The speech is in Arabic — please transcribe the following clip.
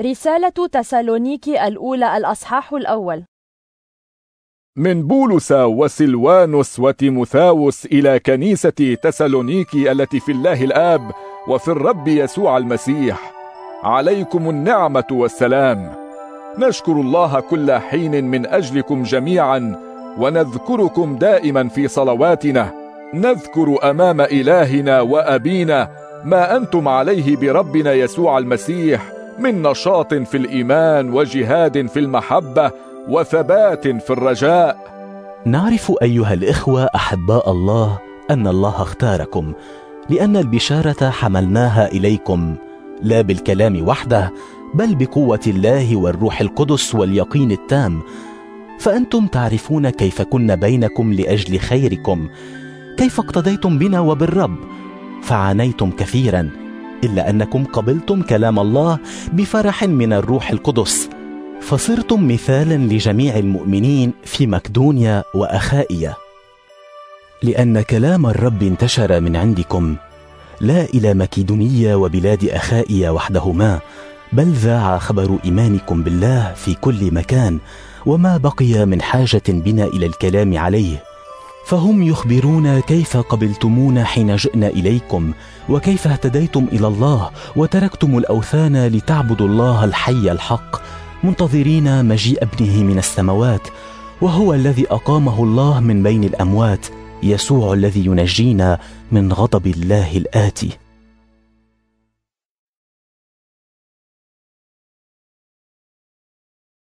رسالة تسالونيكي الأولى الأصحاح الأول. من بولس وسلوانوس وتيموثاوس إلى كنيسة تسالونيكي التي في الله الآب وفي الرب يسوع المسيح. عليكم النعمة والسلام. نشكر الله كل حين من أجلكم جميعا ونذكركم دائما في صلواتنا. نذكر أمام إلهنا وأبينا ما أنتم عليه بربنا يسوع المسيح. من نشاط في الإيمان وجهاد في المحبة وثبات في الرجاء. نعرف أيها الإخوة أحباء الله أن الله اختاركم لأن البشارة حملناها إليكم لا بالكلام وحده بل بقوة الله والروح القدس واليقين التام. فأنتم تعرفون كيف كنا بينكم لأجل خيركم كيف اقتديتم بنا وبالرب فعانيتم كثيرا. إلا أنكم قبلتم كلام الله بفرح من الروح القدس. فصرتم مثالا لجميع المؤمنين في مكدونيا وأخائيا. لأن كلام الرب انتشر من عندكم. لا إلى مكيدونية وبلاد أخائيا وحدهما بل ذاع خبر إيمانكم بالله في كل مكان وما بقي من حاجة بنا إلى الكلام عليه. فهم يخبرون كيف قبلتمونا حين جئنا إليكم وكيف اهتديتم إلى الله وتركتم الأوثان لتعبدوا الله الحي الحق منتظرين مجيء ابنه من السماوات وهو الذي أقامه الله من بين الأموات يسوع الذي ينجينا من غضب الله الآتي.